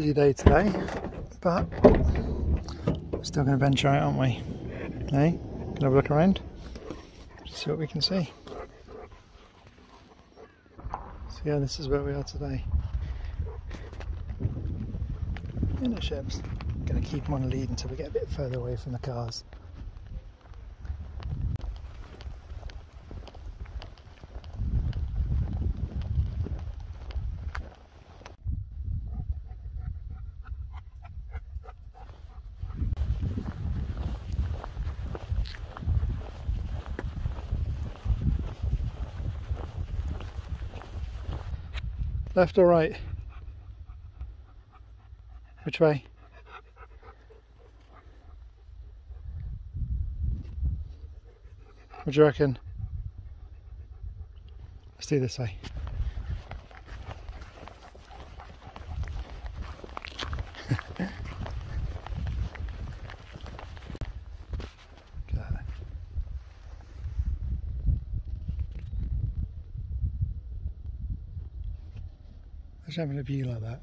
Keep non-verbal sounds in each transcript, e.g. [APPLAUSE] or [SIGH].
busy day today, but we're still going to venture out, aren't we? Hey, can have a look around, see what we can see. So yeah, this is where we are today. In the ships. Going to keep them on a lead until we get a bit further away from the cars. Left or right? Which way? What do you reckon? Let's do this way. Having a view like that.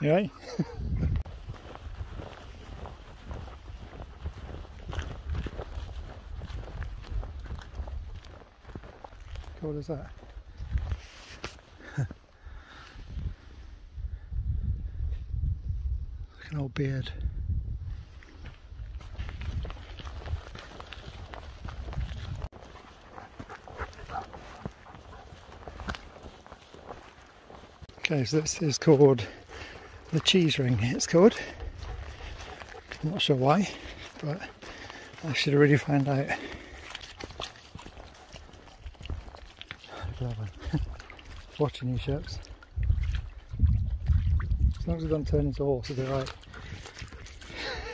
You right? [LAUGHS] What is that? like an old beard. So this is called the Cheesewring, it's called. I'm not sure why, but I should really find out. [LAUGHS] Watching you ships. As long as we don't turn into a horse, it'll right.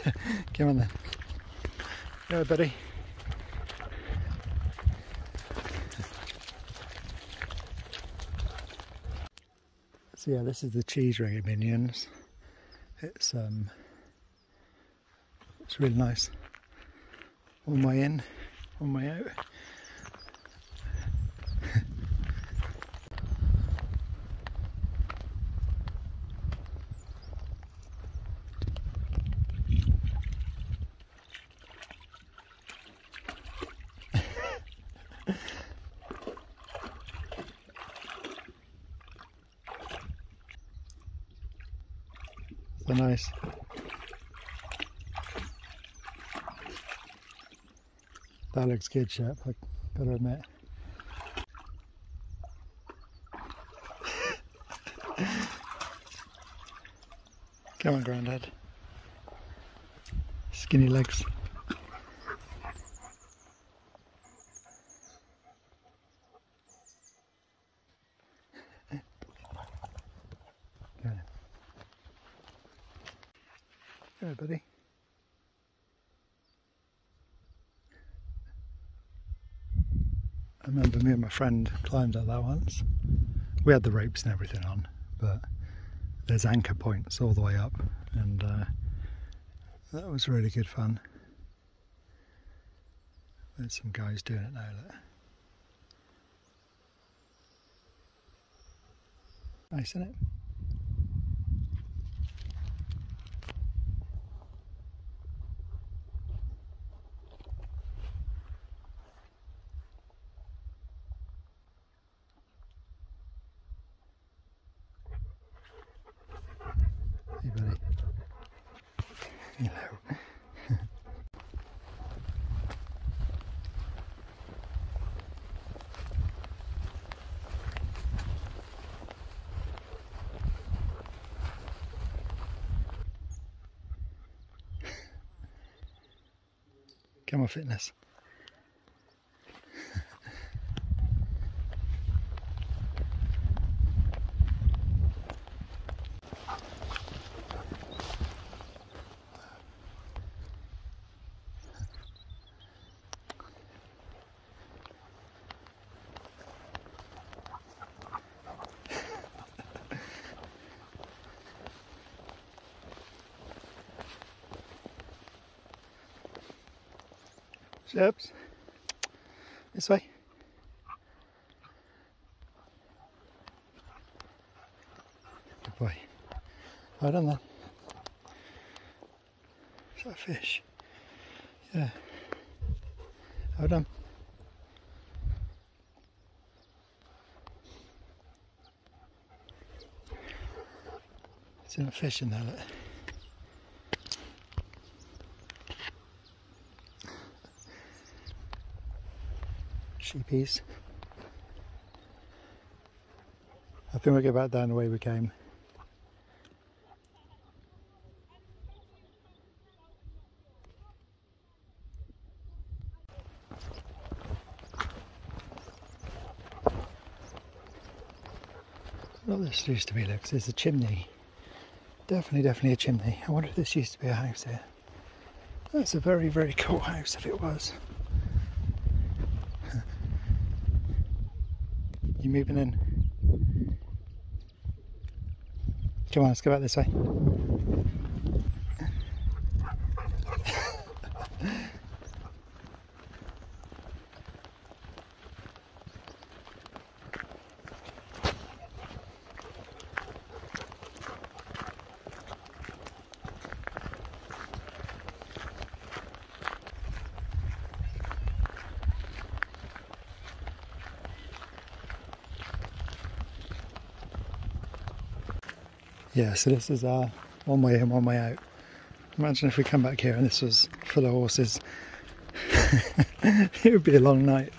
[LAUGHS] Come on then. Go, buddy. So yeah, this is the Cheesewring minions. It's um, it's really nice. On my in, on my out. So nice. That looks good, chap. I gotta admit. Come on, Grandad. Skinny legs. Go on. Go, buddy. I remember me and my friend climbed up that once. We had the ropes and everything on, but there's anchor points all the way up, and uh, that was really good fun. There's some guys doing it now. Look. Nice, isn't it? Hey, buddy. Hello. Come on, fitness. Steps. This way. Good boy. Well done then. That a fish? Yeah. Well done. It's in a fish in there. Look. Sheepies. I think we'll get back down the way we came. Well, this used to be, looks, there's a chimney. Definitely, definitely a chimney. I wonder if this used to be a house here. That's a very, very cool house if it was. You moving in? Come on, let's go back this way. Yeah, so this is uh, one way in, one way out. Imagine if we come back here and this was full of horses. [LAUGHS] it would be a long night.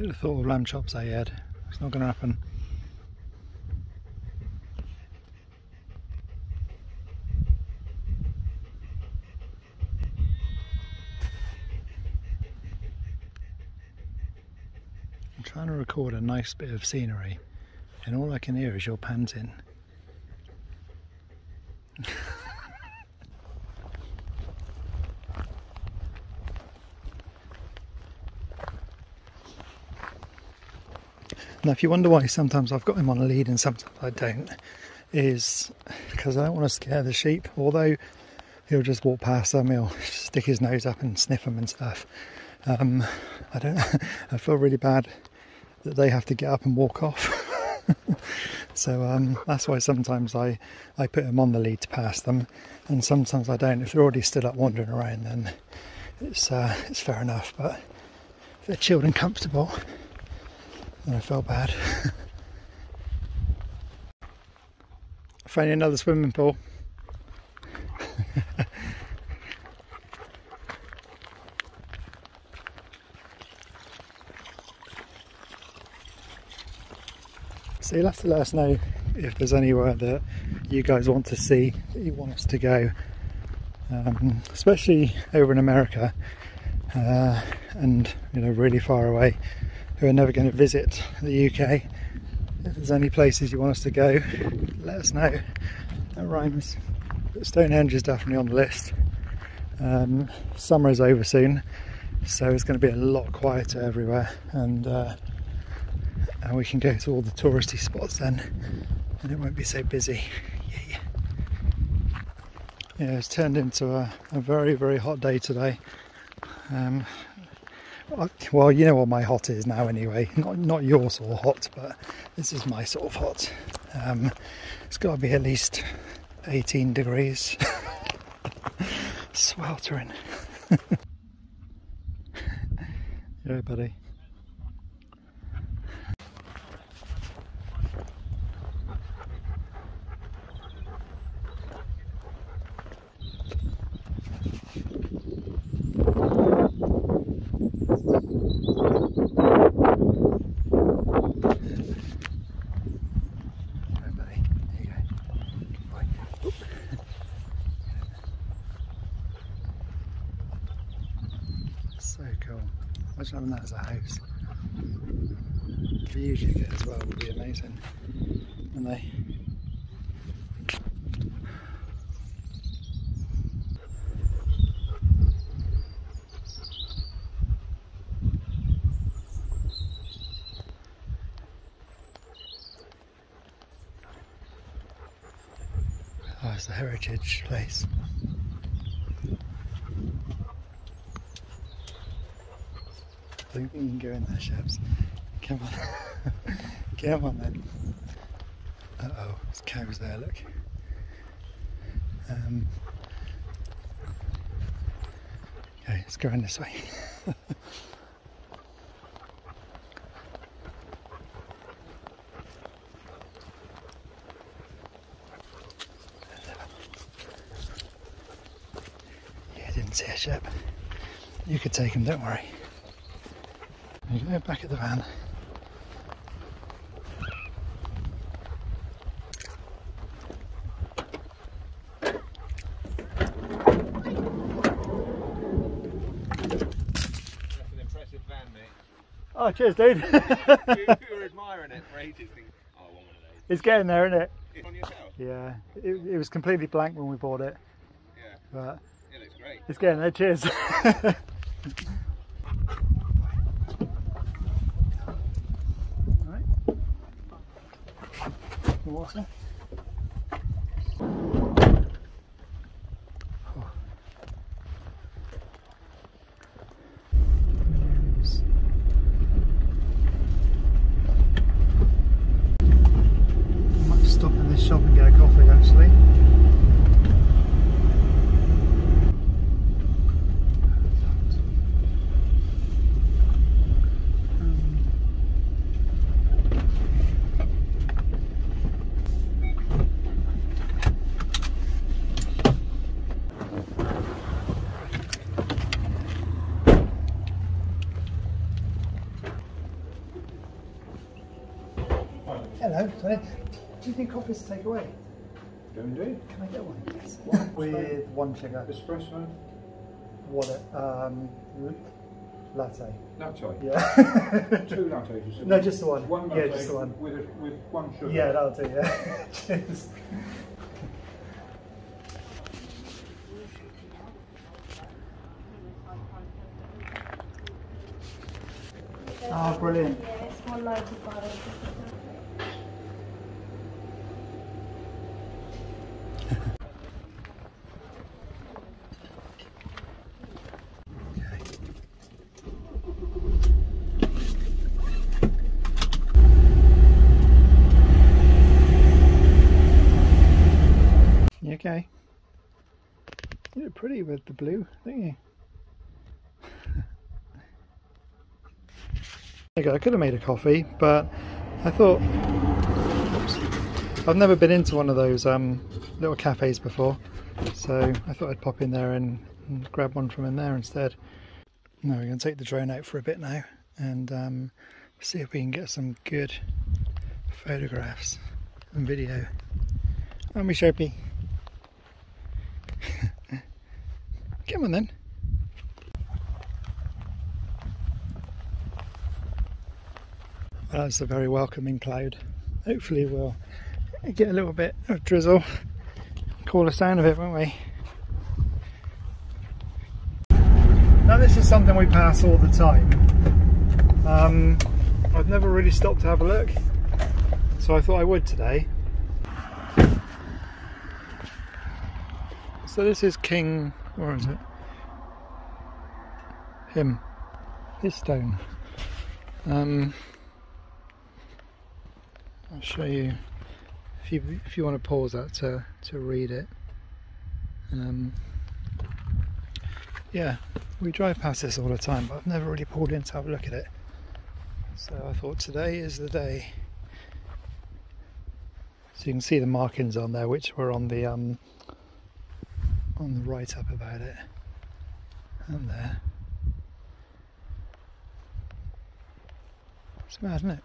Get the thought of lamb chops I had. It's not going to happen. I'm trying to record a nice bit of scenery and all I can hear is your panting. [LAUGHS] Now, if you wonder why sometimes I've got him on a lead and sometimes I don't, is because I don't want to scare the sheep. Although he'll just walk past them, he'll [LAUGHS] stick his nose up and sniff them and stuff. Um, I don't. [LAUGHS] I feel really bad that they have to get up and walk off. [LAUGHS] so um, that's why sometimes I I put them on the lead to pass them, and sometimes I don't. If they're already stood up wandering around, then it's uh, it's fair enough. But if they're chilled and comfortable and I felt bad. [LAUGHS] Finding another swimming pool. [LAUGHS] so you'll have to let us know if there's anywhere that you guys want to see, that you want us to go. Um, especially over in America uh, and you know really far away who are never going to visit the UK. If there's any places you want us to go, let us know. That rhymes. But Stonehenge is definitely on the list. Um, summer is over soon, so it's going to be a lot quieter everywhere, and uh, and we can go to all the touristy spots then, and it won't be so busy. Yeah, yeah yeah it's turned into a, a very very hot day today. Um, well, you know what my hot is now anyway. Not not your sort of hot, but this is my sort of hot. Um, it's got to be at least 18 degrees. [LAUGHS] Sweltering. [LAUGHS] yeah, buddy. So cool. Imagine having that as a house. The views you get as well would be amazing. And they Oh, it's a heritage place. I think we can go in there, Shabs. Come on. [LAUGHS] Come on then. Uh oh, there's cows there, look. Um, okay, let's go in this way. [LAUGHS] yeah, I didn't see a ship. You could take him, don't worry. Go, back at the van. That's an impressive van, mate. Oh, cheers, dude. [LAUGHS] we, we were admiring it for ages, thinking, oh, one of those. it's getting there, isn't it? It's on yourself? Yeah, it, it was completely blank when we bought it, Yeah, but it looks great. it's getting there. Cheers. [LAUGHS] Water. Oh. I might stop in this shop and get a coffee actually. Hello, Tony. Do you think coffee's to take away? Do indeed. Can I get one? Yes. One With one sugar. Espresso, What? Um, latte. latte. Yeah. [LAUGHS] Two lattes. no, just the one. One latte. yeah, just the one. With, a, with one sugar. Yeah, that'll do. Yeah. [LAUGHS] Cheers. [LAUGHS] Oh, brilliant. Yeah, it's 195. Okay? You look pretty with the blue, don't you? there you go. I could have made a coffee, but I thought oops, I've never been into one of those um, little cafes before, so I thought I'd pop in there and, and grab one from in there instead. Now we're going to take the drone out for a bit now and um, see if we can get some good photographs and video. Aren't we, Sharpie? [LAUGHS] Come on then. That's a very welcoming cloud. Hopefully we'll get a little bit of drizzle. Call the sound of it, won't we? Now this is something we pass all the time. Um, I've never really stopped to have a look, so I thought I would today. So this is King, where is it? Him, his stone. Um, I'll show you if you if you want to pause that to to read it. Um, yeah, we drive past this all the time, but I've never really pulled in to have a look at it. So I thought today is the day. So you can see the markings on there, which were on the um, on the write up about it and there. It's mad, isn't it?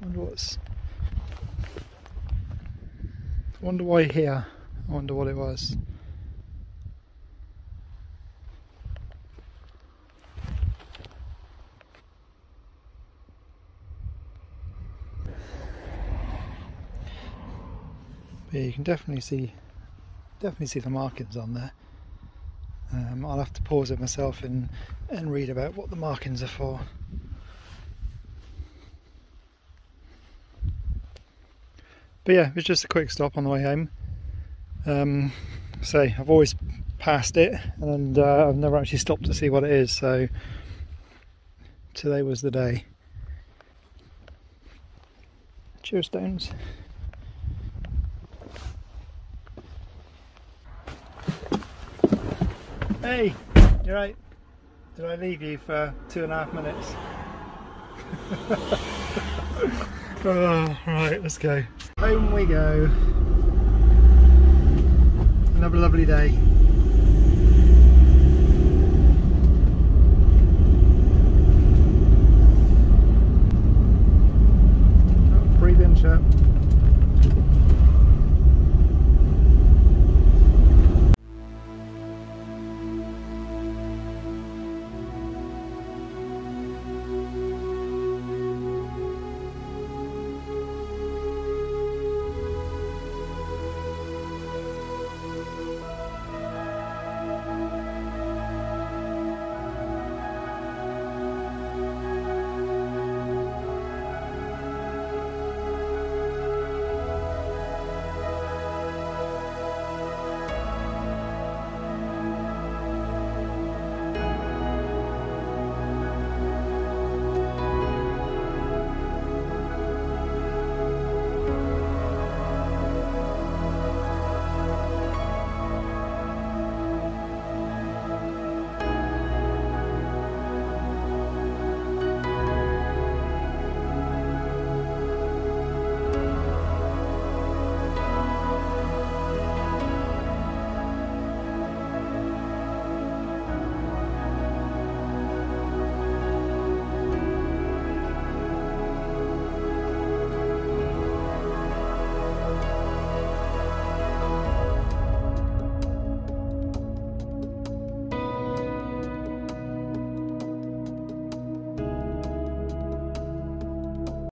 I wonder what's. I wonder why here. I wonder what it was. But yeah, you can definitely see definitely see the markings on there. Um, I'll have to pause it myself and, and read about what the markings are for. But yeah, it was just a quick stop on the way home. Um, say I've always passed it and uh, I've never actually stopped to see what it is, so today was the day. Cheers, Stones. Hey, you're right. Did I leave you for two and a half minutes? [LAUGHS] oh, right, let's go. Home we go. Another lovely day. Breathe in, champ.